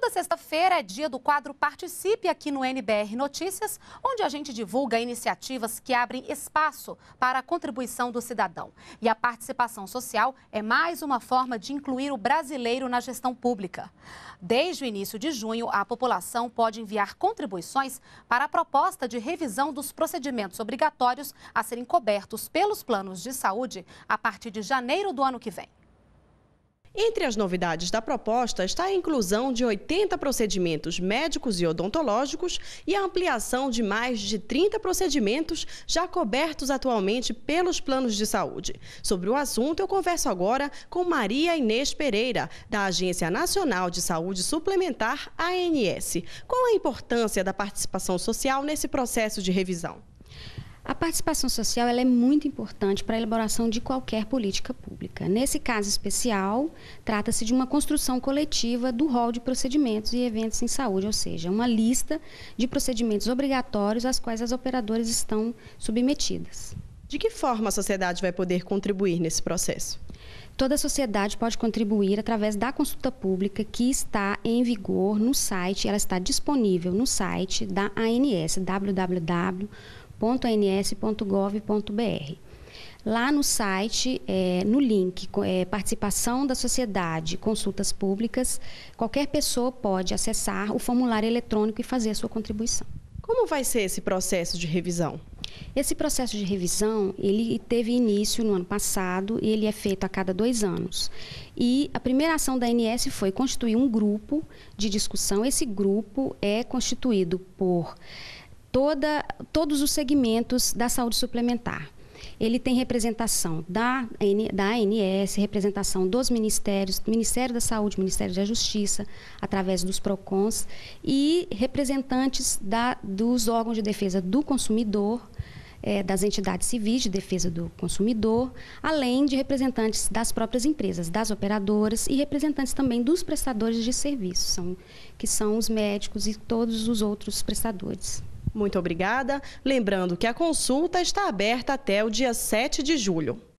Toda sexta-feira é dia do quadro Participe aqui no NBR Notícias, onde a gente divulga iniciativas que abrem espaço para a contribuição do cidadão. E a participação social é mais uma forma de incluir o brasileiro na gestão pública. Desde o início de junho, a população pode enviar contribuições para a proposta de revisão dos procedimentos obrigatórios a serem cobertos pelos planos de saúde a partir de janeiro do ano que vem. Entre as novidades da proposta está a inclusão de 80 procedimentos médicos e odontológicos e a ampliação de mais de 30 procedimentos já cobertos atualmente pelos planos de saúde. Sobre o assunto, eu converso agora com Maria Inês Pereira, da Agência Nacional de Saúde Suplementar, ANS. Qual a importância da participação social nesse processo de revisão? A participação social é muito importante para a elaboração de qualquer política pública. Nesse caso especial, trata-se de uma construção coletiva do rol de procedimentos e eventos em saúde, ou seja, uma lista de procedimentos obrigatórios às quais as operadoras estão submetidas. De que forma a sociedade vai poder contribuir nesse processo? Toda a sociedade pode contribuir através da consulta pública que está em vigor no site, ela está disponível no site da ANS, www www.ans.gov.br. Lá no site, é, no link é, Participação da Sociedade, Consultas Públicas, qualquer pessoa pode acessar o formulário eletrônico e fazer a sua contribuição. Como vai ser esse processo de revisão? Esse processo de revisão, ele teve início no ano passado e ele é feito a cada dois anos. E a primeira ação da ANS foi constituir um grupo de discussão. Esse grupo é constituído por toda, todos os segmentos da saúde suplementar. Ele tem representação da, da ANS, representação dos ministérios, Ministério da Saúde, Ministério da Justiça, através dos PROCONs, e representantes da, dos órgãos de defesa do consumidor, é, das entidades civis de defesa do consumidor, além de representantes das próprias empresas, das operadoras e representantes também dos prestadores de serviços, são, que são os médicos e todos os outros prestadores. Muito obrigada. Lembrando que a consulta está aberta até o dia 7 de julho.